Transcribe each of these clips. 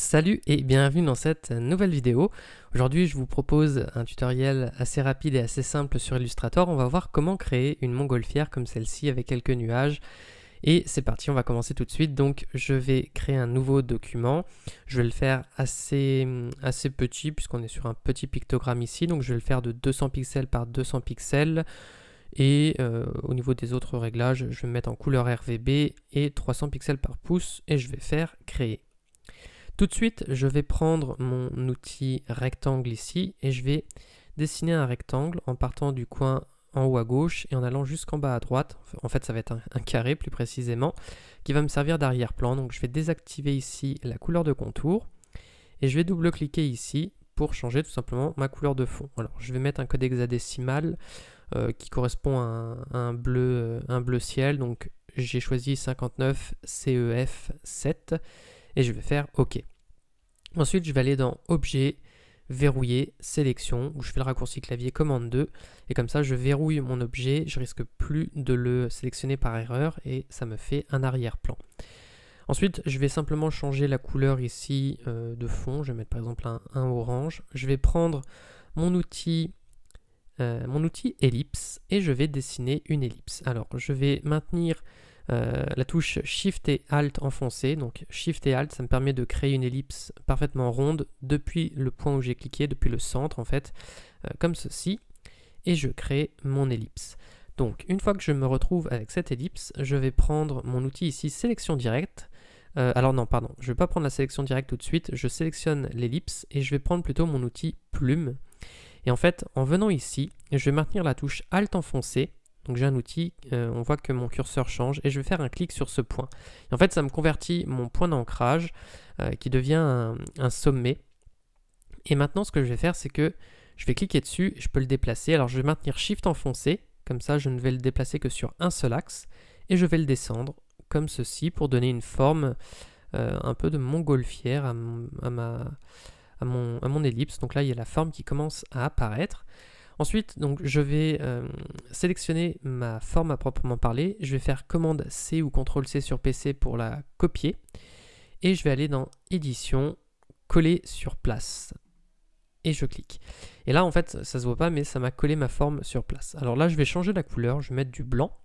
Salut et bienvenue dans cette nouvelle vidéo. Aujourd'hui je vous propose un tutoriel assez rapide et assez simple sur Illustrator. On va voir comment créer une montgolfière comme celle-ci avec quelques nuages. Et c'est parti, on va commencer tout de suite. Donc je vais créer un nouveau document. Je vais le faire assez, petit puisqu'on est sur un petit pictogramme ici. Donc je vais le faire de 200 pixels par 200 pixels. Et euh, au niveau des autres réglages, je vais mettre en couleur RVB et 300 pixels par pouce et je vais faire créer. Tout de suite, je vais prendre mon outil rectangle ici et je vais dessiner un rectangle en partant du coin en haut à gauche et en allant jusqu'en bas à droite. En fait, ça va être un, carré plus précisément qui va me servir d'arrière-plan. Donc, je vais désactiver ici la couleur de contour et je vais double-cliquer ici pour changer tout simplement ma couleur de fond. Alors, je vais mettre un code hexadécimal euh, qui correspond à un, bleu, euh, un bleu ciel. Donc, j'ai choisi 59 CEF 7 et je vais faire OK. Ensuite, je vais aller dans Objet, Verrouiller, Sélection, où je fais le raccourci clavier Commande 2, et comme ça, je verrouille mon objet, je risque plus de le sélectionner par erreur, et ça me fait un arrière-plan. Ensuite, je vais simplement changer la couleur ici euh, de fond, je vais mettre par exemple un, orange. Je vais prendre mon outil, euh, mon outil ellipse, et je vais dessiner une ellipse. Alors, je vais maintenir euh, la touche Shift et Alt enfoncée. Donc Shift et Alt, ça me permet de créer une ellipse parfaitement ronde depuis le point où j'ai cliqué, depuis le centre en fait, euh, comme ceci. Et je crée mon ellipse. Donc une fois que je me retrouve avec cette ellipse, je vais prendre mon outil ici Sélection directe. Euh, alors non, pardon, je ne vais pas prendre la sélection directe tout de suite, je sélectionne l'ellipse et je vais prendre plutôt mon outil plume. Et en fait, en venant ici, je vais maintenir la touche Alt enfoncée donc j'ai un outil, euh, on voit que mon curseur change et je vais faire un clic sur ce point. en fait, ça me convertit mon point d'ancrage euh, qui devient un, sommet. Et maintenant, ce que je vais faire, c'est que je vais cliquer dessus, je peux le déplacer. Alors je vais maintenir Shift enfoncé, comme ça je ne vais le déplacer que sur un seul axe. Et je vais le descendre comme ceci pour donner une forme euh, un peu de montgolfière mon, à mon ellipse. Donc là, il y a la forme qui commence à apparaître. Ensuite, donc, je vais euh, sélectionner ma forme à proprement parler. Je vais faire commande C ou CTRL C sur PC pour la copier. Et je vais aller dans Édition, coller sur place. Et je clique. Et là, en fait, ça se voit pas, mais ça m'a collé ma forme sur place. Alors là, je vais changer la couleur, je vais mettre du blanc.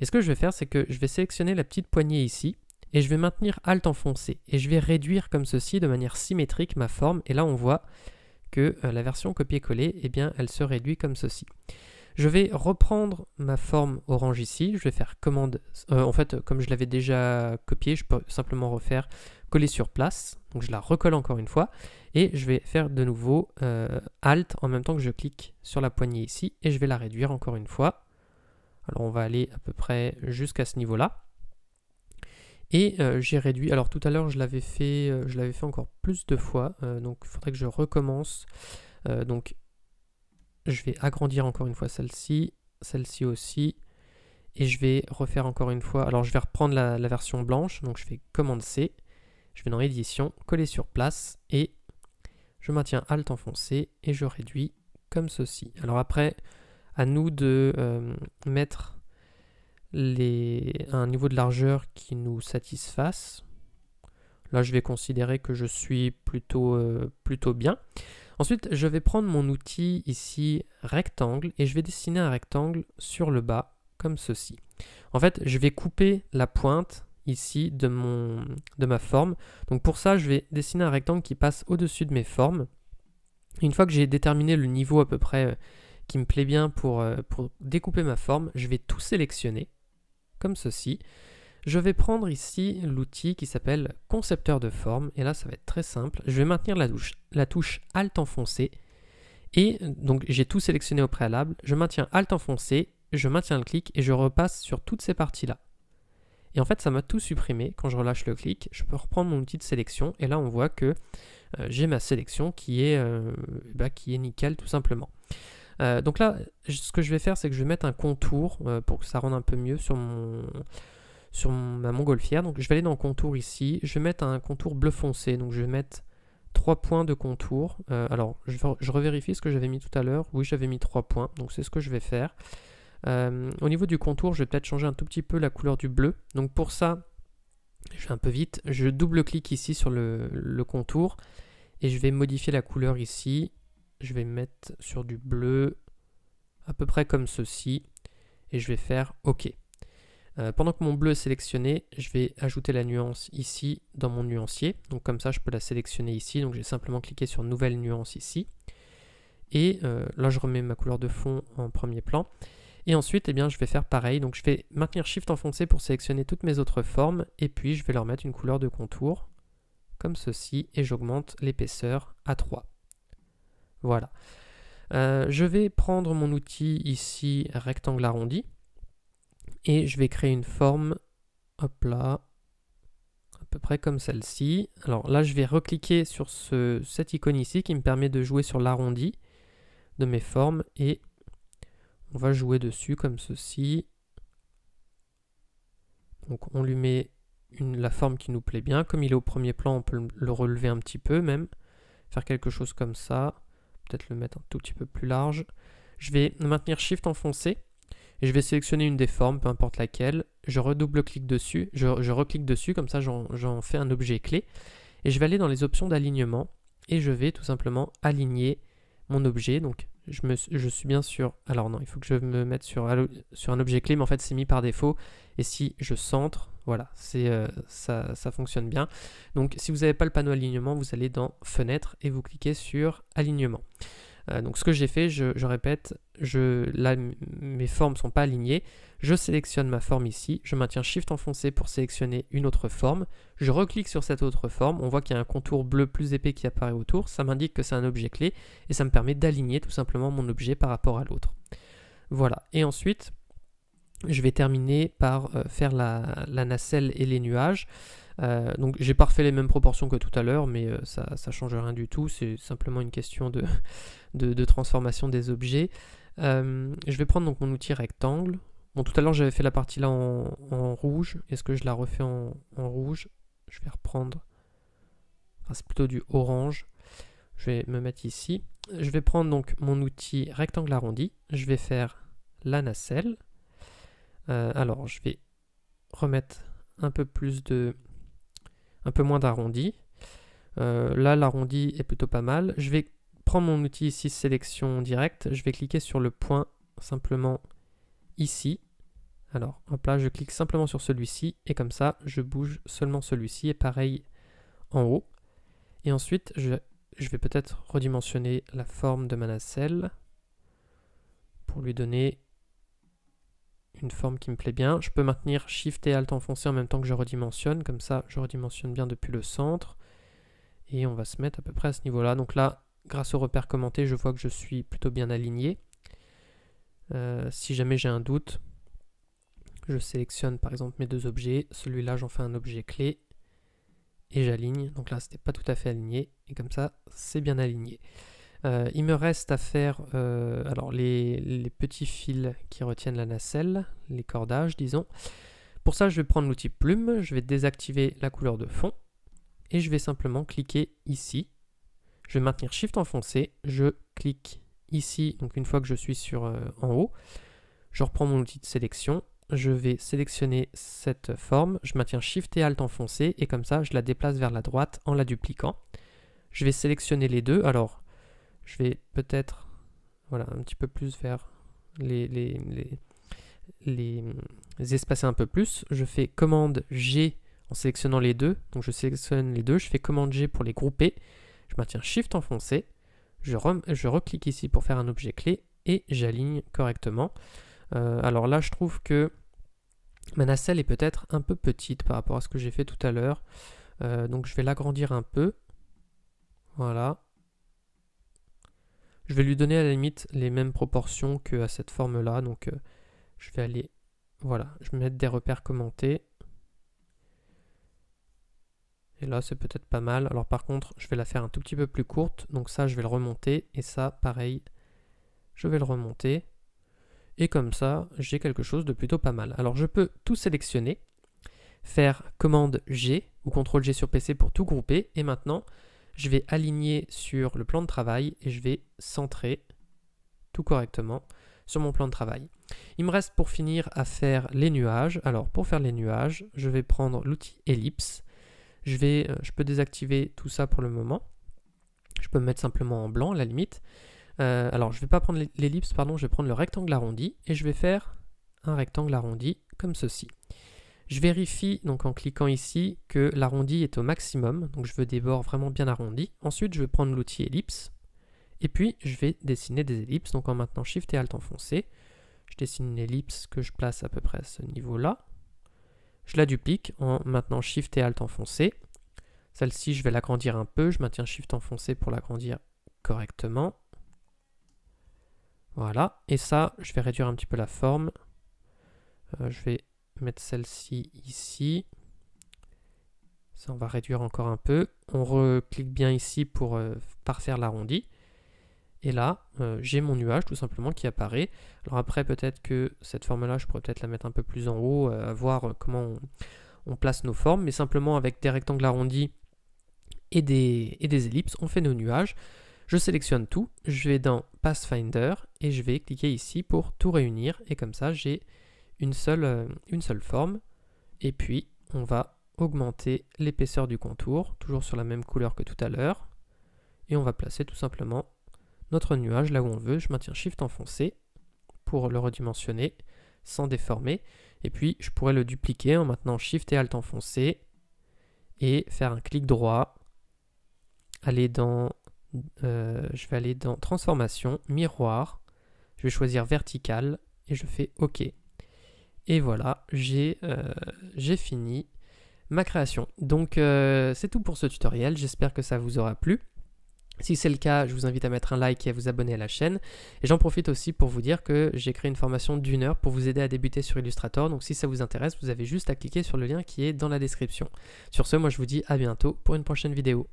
Et ce que je vais faire, c'est que je vais sélectionner la petite poignée ici. Et je vais maintenir Alt enfoncé. Et je vais réduire comme ceci, de manière symétrique, ma forme. Et là, on voit que euh, la version copier-coller, eh elle se réduit comme ceci. Je vais reprendre ma forme orange ici, je vais faire commande, euh, en fait comme je l'avais déjà copié, je peux simplement refaire coller sur place, donc je la recolle encore une fois, et je vais faire de nouveau euh, Alt en même temps que je clique sur la poignée ici, et je vais la réduire encore une fois. Alors on va aller à peu près jusqu'à ce niveau-là. Et euh, j'ai réduit, alors tout à l'heure je l'avais fait, euh, fait encore plus de fois, euh, donc il faudrait que je recommence. donc je vais agrandir encore une fois celle-ci, celle-ci aussi, et je vais refaire encore une fois. Alors je vais reprendre la, la, version blanche, donc je fais commande C, je vais dans édition, coller sur place, et je maintiens Alt enfoncé, et je réduis comme ceci. Alors après, à nous de mettre un niveau de largeur qui nous satisfasse. Là, je vais considérer que je suis plutôt, euh, plutôt bien. Ensuite, je vais prendre mon outil ici rectangle et je vais dessiner un rectangle sur le bas comme ceci. En fait, je vais couper la pointe ici de, ma forme. Donc pour ça, je vais dessiner un rectangle qui passe au-dessus de mes formes. Une fois que j'ai déterminé le niveau à peu près euh, qui me plaît bien euh, pour découper ma forme, je vais tout sélectionner comme ceci. Je vais prendre ici l'outil qui s'appelle concepteur de forme et là ça va être très simple. Je vais maintenir la touche, la touche Alt enfoncé et donc j'ai tout sélectionné au préalable. Je maintiens Alt enfoncé, je maintiens le clic et je repasse sur toutes ces parties là. Et en fait ça m'a tout supprimé. Quand je relâche le clic, je peux reprendre mon outil de sélection et là on voit que euh, j'ai ma sélection qui est, euh, bah, qui est nickel tout simplement. Euh, donc là, ce que je vais faire, c'est que je vais mettre un contour euh, pour que ça rende un peu mieux sur, mon, sur ma montgolfière. Donc je vais aller dans contour ici, je vais mettre un contour bleu foncé. Donc je vais mettre 3 points de contour. Euh, alors je, revérifie ce que j'avais mis tout à l'heure. Oui, j'avais mis 3 points, donc c'est ce que je vais faire. au niveau du contour, je vais peut-être changer un tout petit peu la couleur du bleu. Donc pour ça, je vais un peu vite, je double-clique ici sur le, contour et je vais modifier la couleur ici. Je vais mettre sur du bleu, à peu près comme ceci, et je vais faire OK. Euh, pendant que mon bleu est sélectionné, je vais ajouter la nuance ici dans mon nuancier. Donc comme ça, je peux la sélectionner ici. Donc j'ai simplement cliqué sur Nouvelle nuance ici. Et euh, là, je remets ma couleur de fond en premier plan. Et ensuite, eh bien, je vais faire pareil. Donc je vais maintenir Shift enfoncé pour sélectionner toutes mes autres formes. Et puis, je vais leur mettre une couleur de contour, comme ceci. Et j'augmente l'épaisseur à 3. Voilà. Euh, je vais prendre mon outil ici, rectangle arrondi et je vais créer une forme, hop là, à peu près comme celle-ci. Alors là, je vais recliquer sur ce, cette icône ici qui me permet de jouer sur l'arrondi de mes formes et on va jouer dessus comme ceci. Donc on lui met la forme qui nous plaît bien. Comme il est au premier plan, on peut le relever un petit peu même. Faire quelque chose comme ça. Peut-être le mettre un tout petit peu plus large. Je vais maintenir Shift enfoncé et je vais sélectionner une des formes, peu importe laquelle, je redouble-clique dessus, je, reclique dessus, comme ça j'en fais un objet clé, et je vais aller dans les options d'alignement, et je vais tout simplement aligner mon objet, donc je, suis bien sûr, alors non, il faut que je me mette sur un objet clé, mais en fait c'est mis par défaut, et si je centre, voilà, euh, ça, fonctionne bien. Donc si vous n'avez pas le panneau alignement, vous allez dans Fenêtre et vous cliquez sur Alignement. Euh, donc ce que j'ai fait, je, répète, là mes formes ne sont pas alignées, je sélectionne ma forme ici, je maintiens Shift enfoncé pour sélectionner une autre forme, je reclique sur cette autre forme, on voit qu'il y a un contour bleu plus épais qui apparaît autour, ça m'indique que c'est un objet clé et ça me permet d'aligner tout simplement mon objet par rapport à l'autre. Voilà, et ensuite je vais terminer par euh, faire la, nacelle et les nuages. Euh, donc j'ai pas refait les mêmes proportions que tout à l'heure, mais euh, ça, ça change rien du tout, c'est simplement une question de, transformation des objets. Euh, je vais prendre donc mon outil rectangle. Bon, tout à l'heure j'avais fait la partie là en, rouge. Est-ce que je la refais en, rouge? Je vais reprendre. Enfin, c'est plutôt du orange. Je vais me mettre ici. Je vais prendre donc mon outil rectangle arrondi. Je vais faire la nacelle. Alors, je vais remettre un peu plus de, un peu moins d'arrondi. Euh, là, l'arrondi est plutôt pas mal. Je vais prendre mon outil ici, sélection directe. Je vais cliquer sur le point simplement ici. Alors, hop là, je clique simplement sur celui-ci et comme ça, je bouge seulement celui-ci et pareil en haut. Et ensuite, je, je vais peut-être redimensionner la forme de ma nacelle pour lui donner une forme qui me plaît bien. Je peux maintenir Shift et Alt enfoncé en même temps que je redimensionne, comme ça je redimensionne bien depuis le centre. Et on va se mettre à peu près à ce niveau-là. Donc là, grâce au repère commenté, je vois que je suis plutôt bien aligné. Euh, si jamais j'ai un doute, je sélectionne par exemple mes deux objets. Celui-là, j'en fais un objet clé et j'aligne. Donc là, c'était pas tout à fait aligné. Et comme ça, c'est bien aligné. Euh, il me reste à faire euh, alors les, petits fils qui retiennent la nacelle, les cordages disons. Pour ça je vais prendre l'outil plume, je vais désactiver la couleur de fond et je vais simplement cliquer ici. Je vais maintenir Shift enfoncé, je clique ici, donc une fois que je suis euh, en haut, je reprends mon outil de sélection, je vais sélectionner cette forme, je maintiens Shift et Alt enfoncé et comme ça je la déplace vers la droite en la dupliquant. Je vais sélectionner les deux, alors je vais peut-être voilà, un petit peu plus vers les, les, espacer un peu plus. Je fais commande G en sélectionnant les deux. Donc je sélectionne les deux, je fais commande G pour les grouper. Je maintiens Shift enfoncé. Je, je reclique ici pour faire un objet clé et j'aligne correctement. Euh, alors là, je trouve que ma nacelle est peut-être un peu petite par rapport à ce que j'ai fait tout à l'heure. Euh, donc je vais l'agrandir un peu. Voilà. Je vais lui donner à la limite les mêmes proportions que à cette forme-là. Donc euh, je vais aller, voilà, je vais mettre des repères commentés. Et là, c'est peut-être pas mal. Alors par contre, je vais la faire un tout petit peu plus courte. Donc ça, je vais le remonter. Et ça, pareil, je vais le remonter. Et comme ça, j'ai quelque chose de plutôt pas mal. Alors je peux tout sélectionner, faire commande G ou CTRL G sur PC pour tout grouper. Et maintenant, je vais aligner sur le plan de travail et je vais centrer tout correctement sur mon plan de travail. Il me reste pour finir à faire les nuages. Alors pour faire les nuages, je vais prendre l'outil ellipse. Je, euh, peux désactiver tout ça pour le moment. Je peux me mettre simplement en blanc à la limite. Euh, alors je ne vais pas prendre l'ellipse, pardon, je vais prendre le rectangle arrondi et je vais faire un rectangle arrondi comme ceci. Je vérifie donc en cliquant ici que l'arrondi est au maximum, donc je veux des bords vraiment bien arrondis. Ensuite je vais prendre l'outil ellipse et puis je vais dessiner des ellipses, donc en maintenant Shift et Alt enfoncé. Je dessine une ellipse que je place à peu près à ce niveau-là. Je la duplique en maintenant Shift et Alt enfoncé. Celle-ci, je vais l'agrandir un peu. Je maintiens Shift enfoncé pour l'agrandir correctement. Voilà. Et ça, je vais réduire un petit peu la forme. Euh, je vais mettre celle-ci ici. Ça, on va réduire encore un peu. On reclique bien ici pour euh, parfaire l'arrondi. Et là, euh, j'ai mon nuage tout simplement qui apparaît. Alors après, peut-être que cette forme-là, je pourrais peut-être la mettre un peu plus en haut, à voir comment on, place nos formes. Mais simplement avec des rectangles arrondis et des, et des ellipses, on fait nos nuages. Je sélectionne tout, je vais dans Pathfinder et je vais cliquer ici pour tout réunir. Et comme ça, j'ai une seule, euh, une seule forme. Et puis, on va augmenter l'épaisseur du contour, toujours sur la même couleur que tout à l'heure. Et on va placer tout simplement notre nuage là où on veut. Je maintiens Shift enfoncé pour le redimensionner sans déformer. Et puis, je pourrais le dupliquer en maintenant Shift et Alt enfoncé et faire un clic droit, aller dans, euh, je vais aller dans Transformation, Miroir, je vais choisir Vertical et je fais OK. Et voilà, j'ai euh, fini ma création. Donc euh, c'est tout pour ce tutoriel, j'espère que ça vous aura plu. Si c'est le cas, je vous invite à mettre un like et à vous abonner à la chaîne. Et j'en profite aussi pour vous dire que j'ai créé une formation d'une heure pour vous aider à débuter sur Illustrator. Donc si ça vous intéresse, vous avez juste à cliquer sur le lien qui est dans la description. Sur ce, moi je vous dis à bientôt pour une prochaine vidéo.